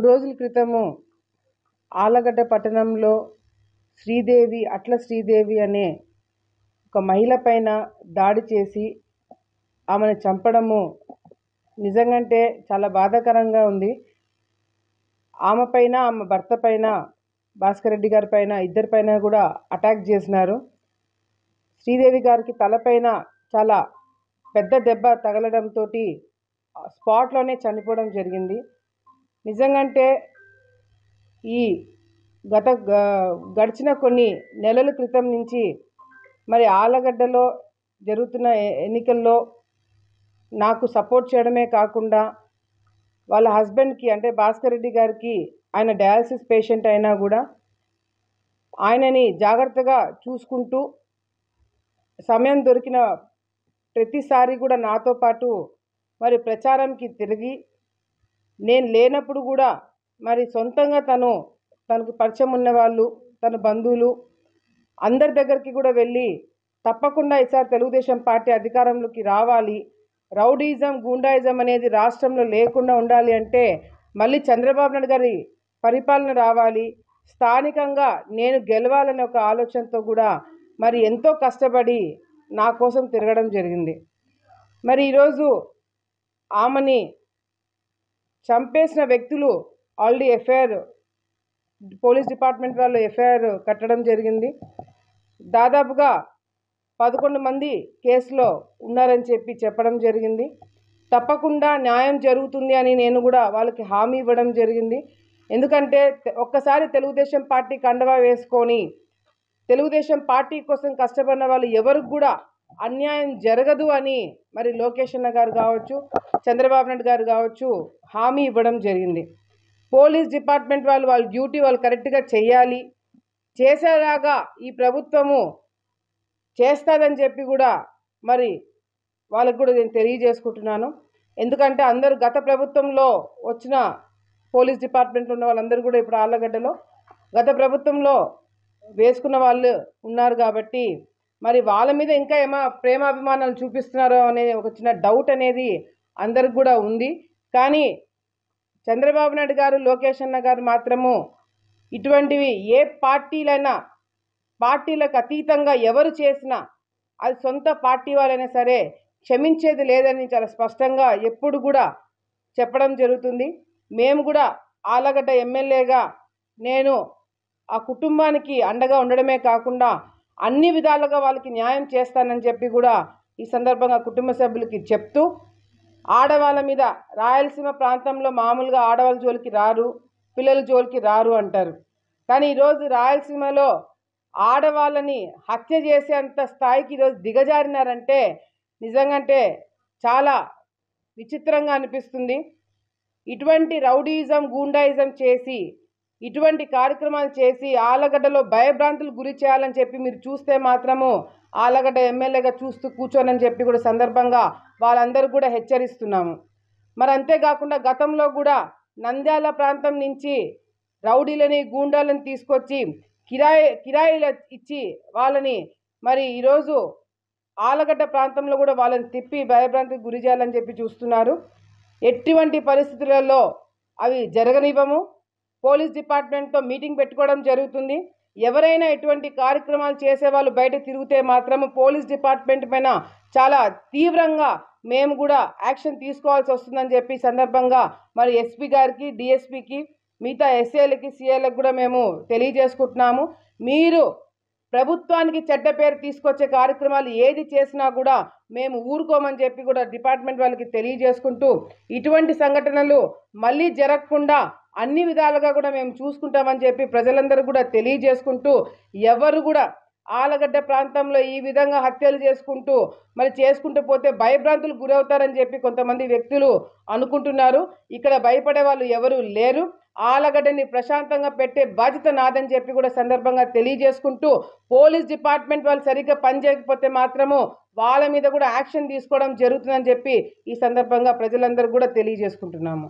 రెండు రోజుల క్రితము ఆలగడ్డ పట్టణంలో శ్రీదేవి అట్ల శ్రీదేవి అనే ఒక మహిళ పైన దాడి చేసి ఆమెను చంపడము నిజంగంటే చాలా బాధాకరంగా ఉంది. ఆమె పైన ఆమె భర్త పైన భాస్కర్ రెడ్డి గారి పైన ఇద్దరి పైన కూడా అటాక్ చేసినారు. శ్రీదేవి గారికి తలపైన చాలా పెద్ద దెబ్బ తగలడంతో స్పాట్లోనే చనిపోవడం జరిగింది. నిజంగంటే ఈ గత గడిచిన కొన్ని నెలల క్రితం నుంచి మరి ఆలగడ్డలో జరుగుతున్న ఎన్నికల్లో నాకు సపోర్ట్ చేయడమే కాకుండా వాళ్ళ హస్బెండ్కి అంటే భాస్కర్ రెడ్డి గారికి ఆయన డయాలసిస్ పేషెంట్ అయినా కూడా ఆయనని జాగ్రత్తగా చూసుకుంటూ సమయం దొరికిన ప్రతిసారి కూడా నాతో పాటు మరి ప్రచారంకి తిరిగి నేను లేనప్పుడు కూడా మరి సొంతంగా తను తనకు పరిచయం ఉన్నవాళ్ళు తన బంధువులు అందరి దగ్గరికి కూడా వెళ్ళి తప్పకుండా ఈసారి తెలుగుదేశం పార్టీ అధికారంలోకి రావాలి. రౌడీజం గూండాయిజం అనేది రాష్ట్రంలో లేకుండా ఉండాలి అంటే మళ్ళీ చంద్రబాబు నాయుడు గారి పరిపాలన రావాలి. స్థానికంగా నేను గెలవాలనే ఒక ఆలోచనతో కూడా మరి ఎంతో కష్టపడి నా కోసం తిరగడం జరిగింది. మరి ఈరోజు ఆమెని చంపేసిన వ్యక్తులు ఆల్రెడీ ఎఫ్ఐఆర్ పోలీస్ డిపార్ట్మెంట్ వాళ్ళు ఎఫ్ఐఆర్ కట్టడం జరిగింది. దాదాపుగా పదకొండు మంది కేసులో ఉన్నారని చెప్పి చెప్పడం జరిగింది. తప్పకుండా న్యాయం జరుగుతుంది అని నేను కూడా వాళ్ళకి హామీ ఇవ్వడం జరిగింది. ఎందుకంటే ఒక్కసారి తెలుగుదేశం పార్టీ కండవా వేసుకొని తెలుగుదేశం పార్టీ కోసం కష్టపడిన వాళ్ళు ఎవరికి కూడా అన్యాయం జరగదు అని మరి లోకేష్ అన్న గారు కావచ్చు చంద్రబాబు నాయుడు గారు కావచ్చు హామీ ఇవ్వడం జరిగింది. పోలీస్ డిపార్ట్మెంట్ వాళ్ళు వాళ్ళ డ్యూటీ వాళ్ళు కరెక్ట్గా చేయాలి చేసేలాగా ఈ ప్రభుత్వము చేస్తుందని చెప్పి కూడా మరి వాళ్ళకు కూడా నేను తెలియజేసుకుంటున్నాను. ఎందుకంటే అందరూ గత ప్రభుత్వంలో వచ్చిన పోలీస్ డిపార్ట్మెంట్లో ఉన్న వాళ్ళందరూ కూడా ఇప్పుడు ఆళ్ళగడ్డలో గత ప్రభుత్వంలో వేసుకున్న వాళ్ళు ఉన్నారు కాబట్టి మరి వాళ్ళ మీద ఇంకా ఏమో ప్రేమాభిమానాలు చూపిస్తున్నారో అనే ఒక చిన్న డౌట్ అనేది అందరికి కూడా ఉంది. కానీ చంద్రబాబు నాయుడు గారు లోకేష్ అన్న గారు మాత్రము ఇటువంటివి ఏ పార్టీలైనా పార్టీలకు అతీతంగా ఎవరు చేసినా అది సొంత పార్టీ వాళ్ళైనా సరే క్షమించేది లేదని చాలా స్పష్టంగా ఎప్పుడు కూడా చెప్పడం జరుగుతుంది. మేము కూడా ఆలగడ్డ ఎమ్మెల్యేగా నేను ఆ కుటుంబానికి అండగా ఉండడమే కాకుండా అన్ని విధాలుగా వాళ్ళకి న్యాయం చేస్తానని చెప్పి కూడా ఈ సందర్భంగా కుటుంబ సభ్యులకి చెప్తూ ఆడవాళ్ళ మీద రాయలసీమ ప్రాంతంలో మామూలుగా ఆడవాళ్ళ జోలికి రారు పిల్లల జోలికి రారు అంటారు. కానీ ఈరోజు రాయలసీమలో ఆడవాళ్ళని హత్య చేసేంత స్థాయికి ఈరోజు దిగజారినారంటే నిజంగంటే చాలా విచిత్రంగా అనిపిస్తుంది. ఇటువంటి రౌడీయిజం గూండాయిజం చేసి ఇటువంటి కార్యక్రమాలు చేసి ఆలగడ్డలో భయభ్రాంతులు గురి చేయాలని చెప్పి మీరు చూస్తే మాత్రము ఆలగడ్డ ఎమ్మెల్యేగా చూస్తూ కూర్చోనని చెప్పి కూడా సందర్భంగా వాళ్ళందరూ కూడా హెచ్చరిస్తున్నాము. మరి అంతేకాకుండా గతంలో కూడా నంద్యాల ప్రాంతం నుంచి రౌడీలని గూండాలను తీసుకొచ్చి కిరాయి కిరాయిలు ఇచ్చి వాళ్ళని మరి ఈరోజు ఆలగడ్డ ప్రాంతంలో కూడా వాళ్ళని తిప్పి భయభ్రాంతికి గురి చేయాలని చెప్పి చూస్తున్నారు. ఎటువంటి పరిస్థితులలో అవి జరగనివ్వము. పోలీస్ డిపార్ట్మెంట్తో మీటింగ్ పెట్టుకోవడం జరుగుతుంది. ఎవరైనా ఎటువంటి కార్యక్రమాలు చేసేవాళ్ళు బయట తిరిగితే మాత్రము పోలీస్ డిపార్ట్మెంట్ పైన చాలా తీవ్రంగా మేము కూడా యాక్షన్ తీసుకోవాల్సి వస్తుందని చెప్పి సందర్భంగా మరి ఎస్పీ గారికి డిఎస్పీకి మిగతా ఎస్ఏలకి సిఏలకు కూడా మేము తెలియజేసుకుంటున్నాము. మీరు ప్రభుత్వానికి చెడ్డ పేరు తీసుకొచ్చే కార్యక్రమాలు ఏది చేసినా కూడా మేము ఊరుకోమని చెప్పి కూడా డిపార్ట్మెంట్ వాళ్ళకి తెలియజేసుకుంటూ ఇటువంటి సంఘటనలు మళ్ళీ జరగకుండా అన్ని విధాలుగా కూడా మేము చూసుకుంటామని చెప్పి ప్రజలందరూ కూడా తెలియజేసుకుంటూ ఎవరు కూడా ఆలగడ్డ ప్రాంతంలో ఈ విధంగా హత్యలు చేసుకుంటూ మరి చేసుకుంటూ పోతే భయభ్రాంతులు గురవుతారని చెప్పి కొంతమంది వ్యక్తులు అనుకుంటున్నారు. ఇక్కడ భయపడే వాళ్ళు ఎవరు లేరు. ఆలగడ్డని ప్రశాంతంగా పెట్టే బాధ్యత నాదని చెప్పి కూడా సందర్భంగా తెలియజేసుకుంటూ పోలీస్ డిపార్ట్మెంట్ వాళ్ళు సరిగ్గా పనిచేయకపోతే మాత్రము వాళ్ళ మీద కూడా యాక్షన్ తీసుకోవడం జరుగుతుందని చెప్పి ఈ సందర్భంగా ప్రజలందరూ కూడా తెలియజేసుకుంటున్నాము.